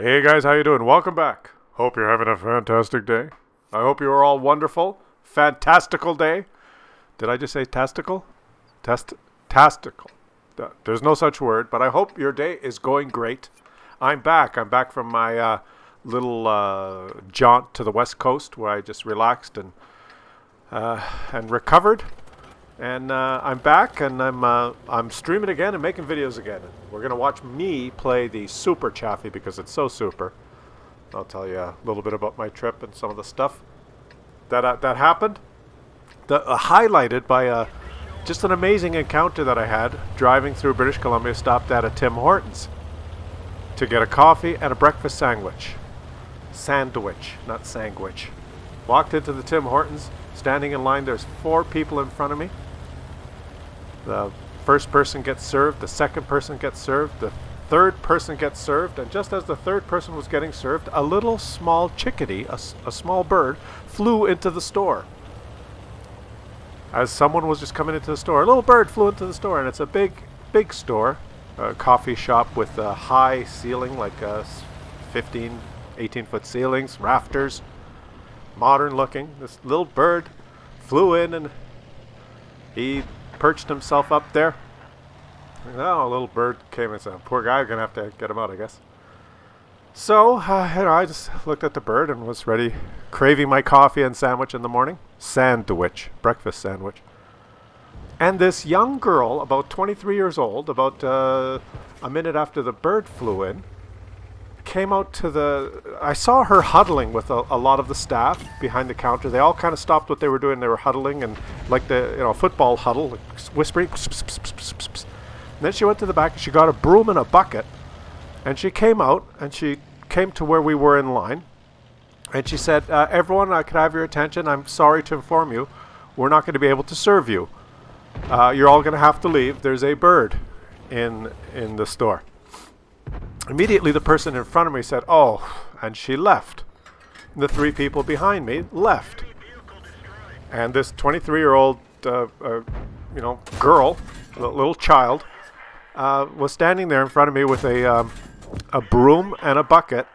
Hey guys, how you doing? Welcome back. Hope you're having a fantastic day. I hope you are all wonderful. Fantastical day. Did I just say tastical? Test tastical. There's no such word, but I hope your day is going great. I'm back. I'm back from my uh, little uh, jaunt to the west coast where I just relaxed and uh, and recovered. And uh, I'm back, and I'm uh, I'm streaming again and making videos again. We're gonna watch me play the Super Chaffee because it's so super. I'll tell you a little bit about my trip and some of the stuff that uh, that happened. The uh, highlighted by uh, just an amazing encounter that I had driving through British Columbia. Stopped at a Tim Hortons to get a coffee and a breakfast sandwich. Sandwich, not sandwich. Walked into the Tim Hortons, standing in line. There's four people in front of me. The first person gets served, the second person gets served, the third person gets served, and just as the third person was getting served, a little small chickadee, a small bird, flew into the store. As someone was just coming into the store, a little bird flew into the store, and it's a big, big store, a coffee shop with a high ceiling, like s- 15, 18 foot ceilings, rafters, modern looking. This little bird flew in and he perched himself up there. Oh, a little bird came and said, "Poor guy, gonna have to get him out, I guess." So, uh, you know, I just looked at the bird and was ready, craving my coffee and sandwich in the morning, sandwich, breakfast sandwich. And this young girl, about 23 years old, about uh, a minute after the bird flew in, came out to the. I saw her huddling with a, a lot of the staff behind the counter. They all kind of stopped what they were doing. They were huddling and like the you know football huddle, like whispering. And then she went to the back and she got a broom and a bucket, and she came out and she came to where we were in line, and she said, uh, "Everyone, I could have your attention. I'm sorry to inform you, we're not going to be able to serve you. Uh, you're all going to have to leave. There's a bird in in the store." Immediately, the person in front of me said, Oh, and she left. The three people behind me left. And this 23 year old, uh, uh, you know, girl, little child, uh, was standing there in front of me with a, um, a broom and a bucket.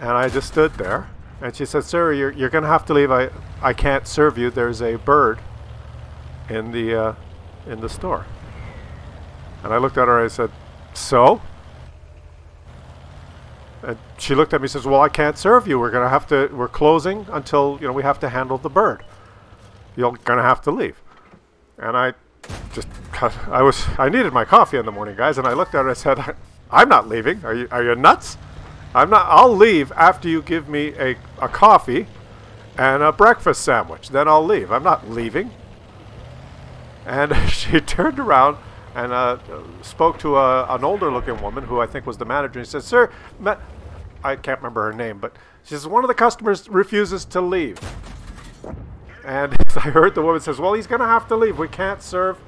And I just stood there. And she said, Sir, you're, you're going to have to leave. I, I can't serve you. There's a bird in the, uh, in the store. And I looked at her and I said, So? And she looked at me and says, "Well, I can't serve you. We're gonna have to. We're closing until you know we have to handle the bird. You're gonna have to leave." And I just, I was, I needed my coffee in the morning, guys. And I looked at her and I said, "I'm not leaving. Are you, are you nuts? I'm not. I'll leave after you give me a, a coffee and a breakfast sandwich. Then I'll leave. I'm not leaving." And she turned around and uh, spoke to a, an older looking woman who I think was the manager. And she said, Sir, ma- I can't remember her name, but she says, one of the customers refuses to leave. And I heard the woman says, Well, he's going to have to leave. We can't serve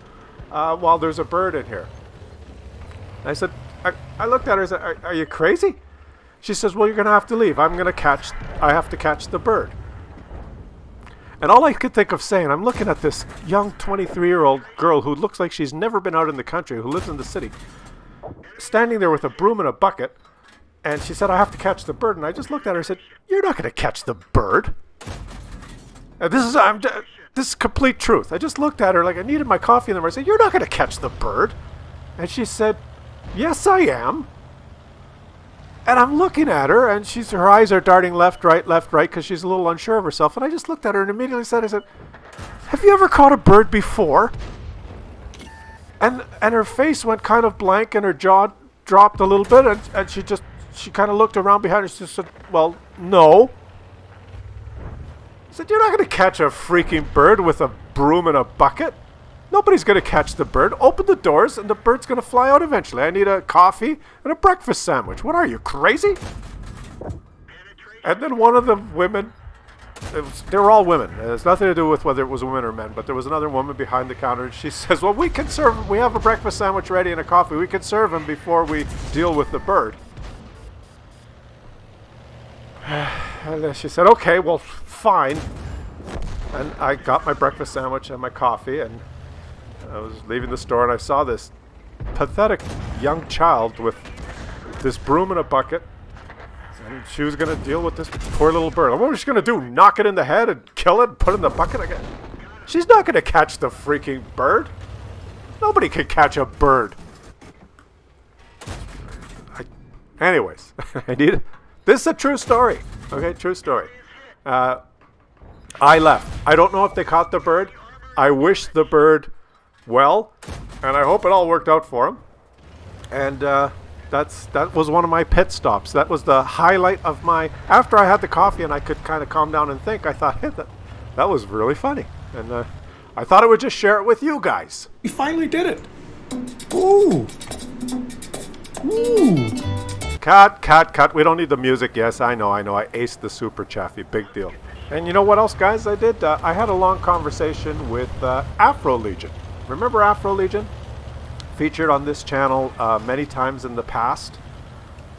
uh, while there's a bird in here. I said, I, I looked at her and said, are, are you crazy? She says, Well, you're going to have to leave. I'm going to catch, I have to catch the bird. And all I could think of saying, I'm looking at this young 23 year old girl who looks like she's never been out in the country, who lives in the city, standing there with a broom and a bucket. And she said, I have to catch the bird. And I just looked at her and said, You're not going to catch the bird. And this is, I'm, this is complete truth. I just looked at her like I needed my coffee in the morning. I said, You're not going to catch the bird. And she said, Yes, I am. And I'm looking at her, and she's her eyes are darting left, right, left, right, because she's a little unsure of herself. And I just looked at her and immediately said, "I said, have you ever caught a bird before?" And and her face went kind of blank, and her jaw dropped a little bit, and, and she just she kind of looked around behind her. She said, "Well, no." I said, "You're not going to catch a freaking bird with a broom and a bucket." Nobody's going to catch the bird. Open the doors and the bird's going to fly out eventually. I need a coffee and a breakfast sandwich. What are you, crazy? And then one of the women, was, they were all women. It has nothing to do with whether it was women or men, but there was another woman behind the counter and she says, Well, we can serve, we have a breakfast sandwich ready and a coffee. We can serve him before we deal with the bird. And she said, Okay, well, fine. And I got my breakfast sandwich and my coffee and I was leaving the store and I saw this pathetic young child with this broom and a bucket And she was going to deal with this poor little bird. What was she going to do? Knock it in the head and kill it? and Put it in the bucket again? She's not going to catch the freaking bird. Nobody can catch a bird. I, anyways, I need. This is a true story. Okay, true story. Uh, I left. I don't know if they caught the bird. I wish the bird well, and I hope it all worked out for him. And uh, that's that was one of my pit stops. That was the highlight of my. After I had the coffee and I could kind of calm down and think, I thought, hey, that that was really funny, and uh, I thought I would just share it with you guys. We finally did it. Ooh. Ooh. Cut, cut, cut. We don't need the music. Yes, I know, I know. I aced the super Chaffee. Big deal. And you know what else, guys? I did. Uh, I had a long conversation with uh, Afro Legion. Remember Afro Legion? Featured on this channel uh, many times in the past.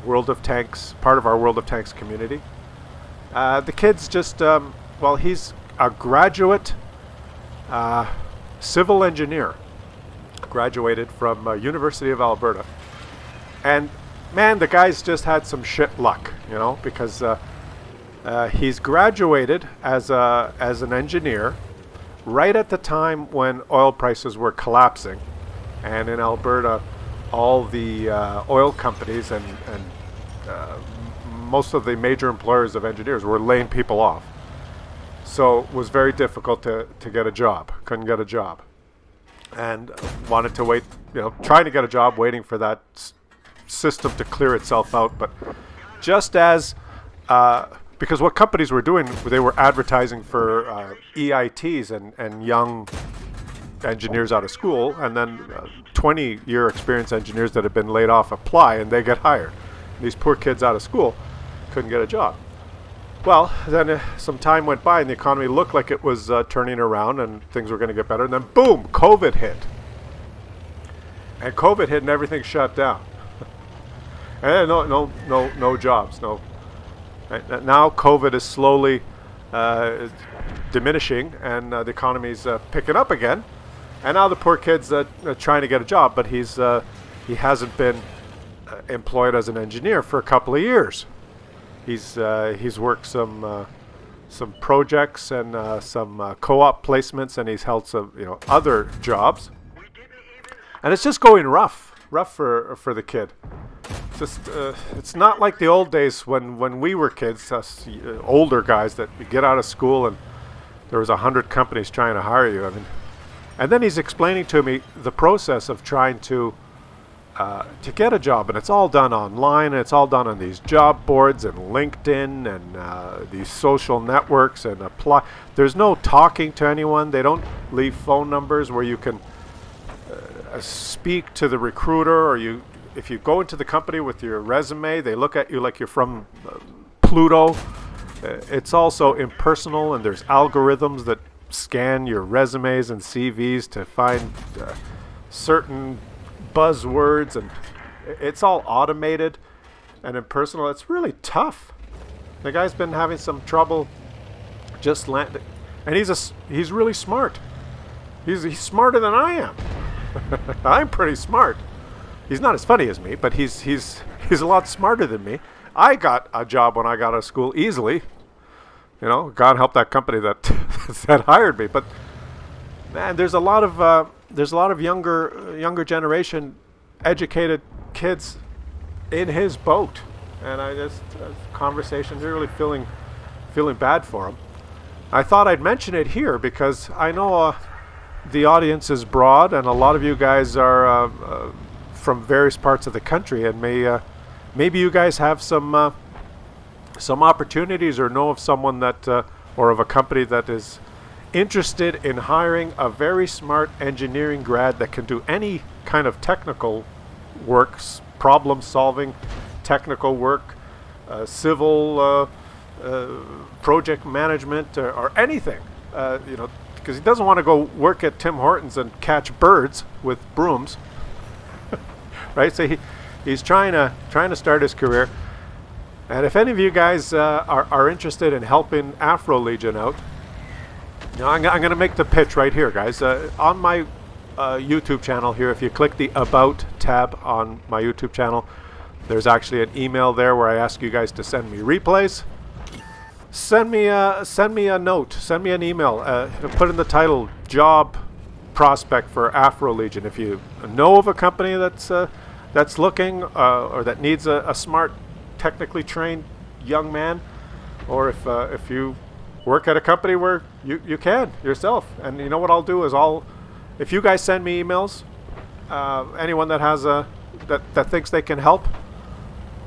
World of Tanks, part of our World of Tanks community. Uh, the kid's just, um, well, he's a graduate uh, civil engineer. Graduated from uh, University of Alberta. And man, the guy's just had some shit luck, you know, because uh, uh, he's graduated as a as an engineer right at the time when oil prices were collapsing, and in Alberta, all the uh, oil companies and and uh, most of the major employers of engineers were laying people off. So it was very difficult to, to get a job. Couldn't get a job, and wanted to wait. You know, trying to get a job, waiting for that system to clear itself out. But just as, uh, because what companies were doing, they were advertising for uh, EITs and, and young engineers out of school, and then 20 uh, year experienced engineers that had been laid off apply and they get hired. And these poor kids out of school couldn't get a job. Well, then uh, some time went by and the economy looked like it was uh, turning around and things were going to get better. And then, boom, COVID hit. And COVID hit and everything shut down. And no, no, no, no jobs. No. Right? Now COVID is slowly uh, diminishing, and uh, the economy uh, picking up again. And now the poor kid's uh, trying to get a job, but he's uh, he hasn't been uh, employed as an engineer for a couple of years. He's he's worked some some projects and some co-op placements, and he's held some you know other jobs. And it's just going rough, rough for for the kid just uh, it's not like the old days when when we were kids us uh, older guys that get out of school and there was a hundred companies trying to hire you. I mean and then he's explaining to me the process of trying to uh, to get a job. And it's all done online. And it's all done on these job boards and linkedin and uh, these social networks and apply there's no talking to anyone. They don't leave phone numbers where you can uh, speak to the recruiter or you if you go into the company with your resume, they look at you like you're from uh, Pluto. Uh, it's also impersonal, and there's algorithms that scan your resumes and CVs to find uh, certain buzzwords, and it's all automated and impersonal. It's really tough. The guy's been having some trouble just landing, and he's a he's really smart. He's he's smarter than I am. I'm pretty smart. He's not as funny as me, but he's he's he's a lot smarter than me. I got a job when I got out of school easily. You know, God help that company that that hired me. But man, there's a lot of uh, there's a lot of younger younger generation educated kids in his boat, and I just uh, conversations really feeling feeling bad for him. I thought I'd mention it here because I know uh, the audience is broad, and a lot of you guys are uh, uh, from various parts of the country, and may uh, maybe you guys have some uh, some opportunities or know of someone that uh, or of a company that is interested in hiring a very smart engineering grad that can do any kind of technical works, problem solving, technical work, uh, civil uh, uh, project management, or, or anything. you know, because he doesn't want to go work at Tim Hortons and catch birds with brooms right? So he, he's trying to trying to start his career. And if any of you guys uh, are, are interested in helping Afro Legion out, you know, I'm, I'm going to make the pitch right here, guys. Uh, on my uh, YouTube channel here, if you click the About tab on my YouTube channel, There's actually an email there where I ask you guys to send me replays. Send me a send me a note. Send me an email. Uh, put in the title "job prospect for Afro Legion." If you know of a company that's uh, that's looking uh, or that needs a, a, smart, technically trained young man, or if uh, if you work at a company where you you can yourself, and you know what I'll do is I'll if you guys send me emails, uh, anyone that has a that that thinks they can help,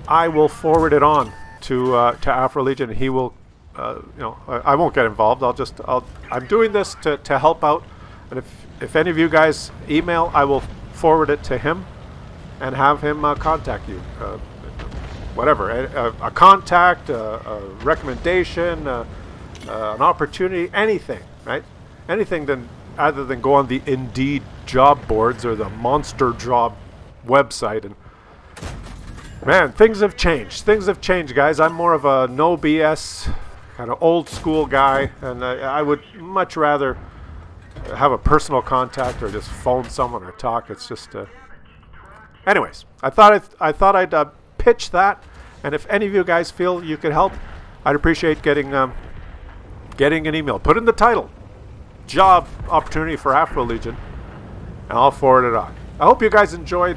I will forward it on to uh, to Afro Legion, and he will. Uh, you know, I, I, won't get involved. I'll just, I'll, I'm doing this to, to help out, and if if any of you guys email, I will forward it to him, and have him uh, contact you. Uh, whatever, a, a contact, a, a recommendation, uh, uh, an opportunity, anything, right? Anything then, other than go on the Indeed job boards or the Monster Job website and man, things have changed. Things have changed, guys. I'm more of a no BS kind of old school guy, and I, I would much rather have a personal contact or just phone someone or talk. It's just, uh... anyways. I thought I'd, I thought I'd uh, pitch that, and if any of you guys feel you could help, I'd appreciate getting um, getting an email. Put in the title, job opportunity for Afro Legion, and I'll forward it on. I hope you guys enjoyed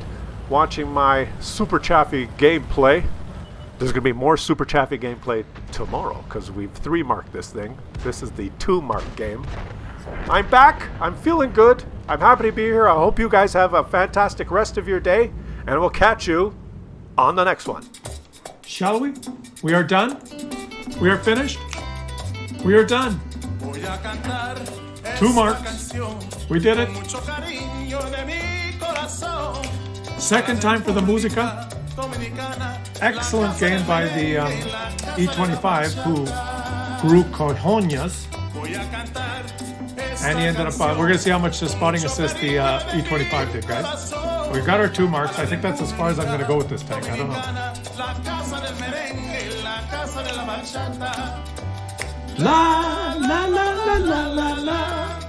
watching my Super Chaffee gameplay. There's going to be more Super Chaffee gameplay tomorrow because we've three marked this thing. This is the two mark game. I'm back. I'm feeling good. I'm happy to be here. I hope you guys have a fantastic rest of your day, and we'll catch you on the next one. Shall we? We are done. We are finished. We are done. Two marks. We did it. Second time for the Musica. Excellent game by the um, E25 who grew cojones. And he ended up, uh, we're going to see how much the spotting assist the uh, E25 did, guys. We got our two marks. I think that's as far as I'm going to go with this tank. I don't know. La, la, la, la, la, la, la.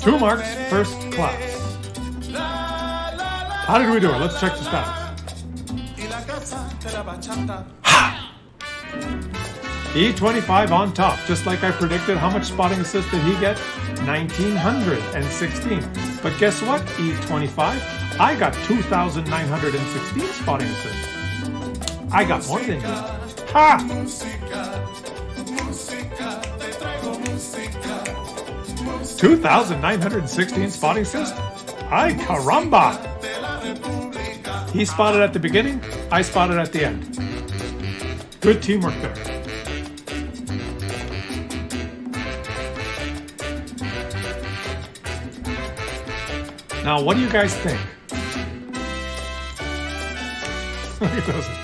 Two marks, first class. How did we do it? Let's check the stats. Ha! E25 on top, just like I predicted. How much spotting assist did he get? 1916. But guess what, E25? I got 2,916 spotting assist. I got more than you. Ha! 2,916 spotting assist? Ay caramba! He spotted at the beginning, I spotted at the end. Good teamwork there. Now, what do you guys think? Look at those.